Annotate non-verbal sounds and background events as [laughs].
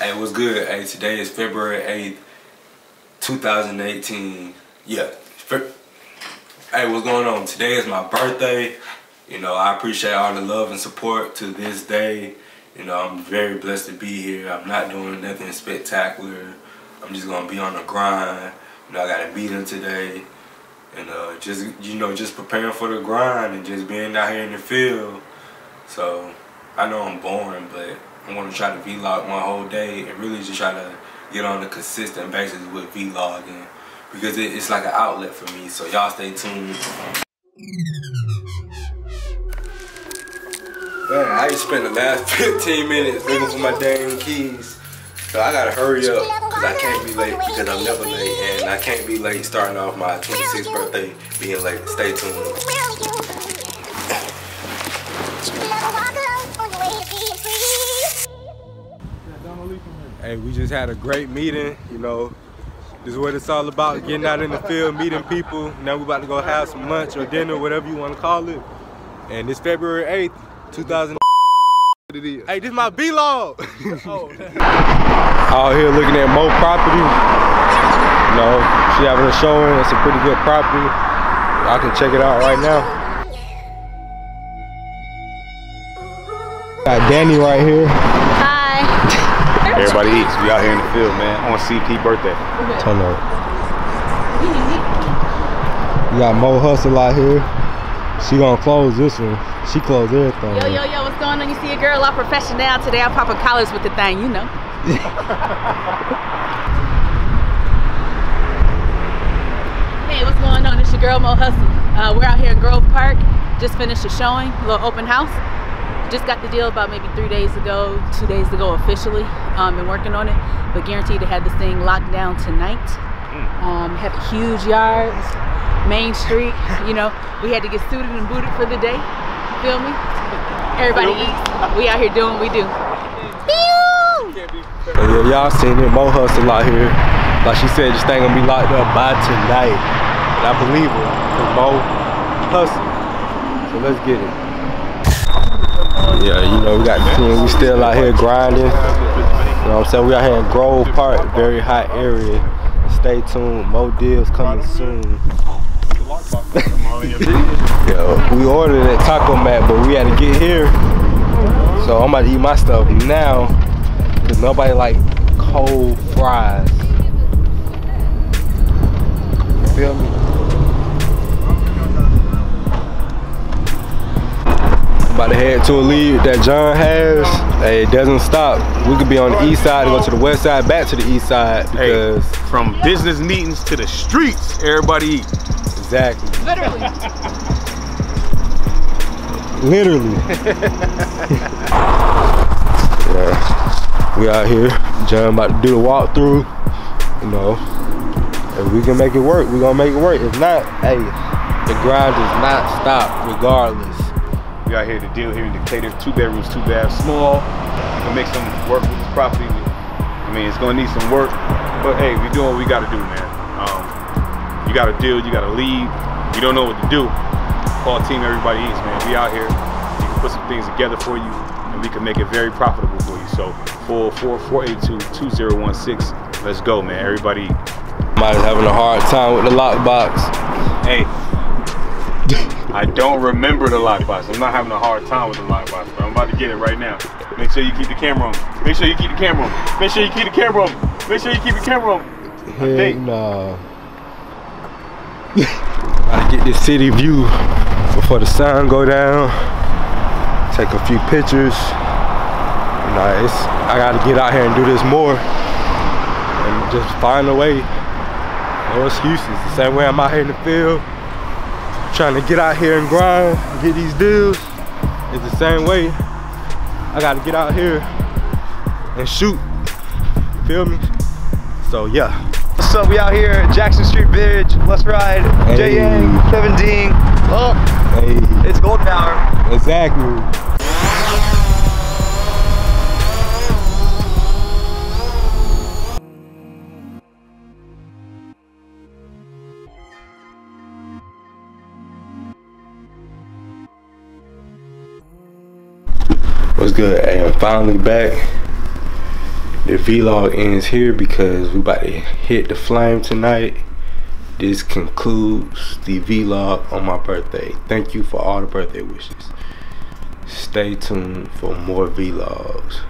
Hey, what's good? Hey, today is February 8th, 2018. Yeah. Hey, what's going on? Today is my birthday. You know, I appreciate all the love and support to this day. You know, I'm very blessed to be here. I'm not doing nothing spectacular. I'm just gonna be on the grind. You know, I got to beat meeting today. And uh, just, you know, just preparing for the grind and just being out here in the field. So, I know I'm boring, but I'm gonna try to vlog my whole day and really just try to get on a consistent basis with vlogging because it, it's like an outlet for me. So y'all stay tuned. Man, I just spent the last [laughs] 15 minutes looking for my damn keys. So I gotta hurry up because I can't be late because I'm never late and I can't be late starting off my 26th birthday being late. Stay tuned. Hey, we just had a great meeting, you know. This is what it's all about, getting out in the field, meeting people. Now we're about to go have some lunch or dinner, whatever you want to call it. And it's February 8th, 2000. [laughs] Hey, this is my vlog. [laughs] oh. Out here looking at Mo property. You know, she having a showing. It's a pretty good property. I can check it out right now. Got Danny right here. Everybody eats. We out here in the field, man. On CP birthday. Turn up. You got Mo Hustle out here. She gonna close this one. She closed everything. Yo, yo, yo, what's going on? You see a girl all professional today. I'm popping collars with the thing, you know. [laughs] hey, what's going on? It's your girl Mo Hustle. Uh, we're out here in Grove Park. Just finished a showing, a little open house just got the deal about maybe three days ago, two days ago officially. Um, been working on it, but guaranteed to have this thing locked down tonight. Um, have huge yards, Main Street. You know, we had to get suited and booted for the day. Feel me? Everybody eats. We out here doing what we do. Yeah, y'all seen it. Mo hustle out here. Like she said, this thing gonna be locked up by tonight. And I believe her, cause Mo hustle. So let's get it. Yeah, you know, we got the team. We still out here grinding. You know what I'm saying? We out here in Grove Park, very hot area. Stay tuned. Mo deals coming soon. [laughs] Yo, we ordered at Taco Mac, but we had to get here. So I'm about to eat my stuff now. Cause nobody like cold fries. You feel me? About to head to a lead that John has. Hey, it doesn't stop. We could be on the east side and go to the west side, back to the east side because hey, from business meetings to the streets, everybody eats. Exactly. Literally. Literally. [laughs] yeah. We out here. John about to do the walkthrough. You know. If we can make it work, we gonna make it work. If not, hey, the grind does not stop regardless. We out here to deal here in Decatur. Two bedrooms, two baths, small. We can make some work with this property. I mean, it's gonna need some work, but hey, we doing what we gotta do, man. Um, you gotta deal, you gotta leave. You don't know what to do. Call team, everybody eats, man. We out here. We can put some things together for you, and we can make it very profitable for you. So, 44482-2016. Let's go, man. Everybody. Might having a hard time with the lockbox. Hey, I don't remember the lockbox. I'm not having a hard time with the lockbox, but I'm about to get it right now. Make sure you keep the camera on. Make sure you keep the camera on. Make sure you keep the camera on. Make sure you keep the camera on. Heck nah. [laughs] Gotta get this city view before the sun go down. Take a few pictures. You know, it's, I gotta get out here and do this more. And just find a way. No excuses. The same way I'm out here in the field trying to get out here and grind, get these deals, it's the same way. I gotta get out here and shoot, you feel me? So yeah. What's up, we out here at Jackson Street Village, let's ride. Hey. Jay Kevin Dean, oh, hey. it's Golden Hour. Exactly. What's good? I'm finally back. the vlog ends here because we about to hit the flame tonight this concludes the vlog on my birthday thank you for all the birthday wishes stay tuned for more vlogs